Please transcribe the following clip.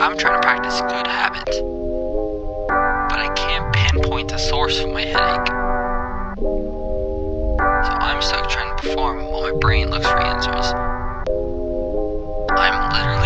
I'm trying to practice good habits, but I can't pinpoint the source of my headache. So I'm stuck trying to perform while my brain looks for answers. I'm literally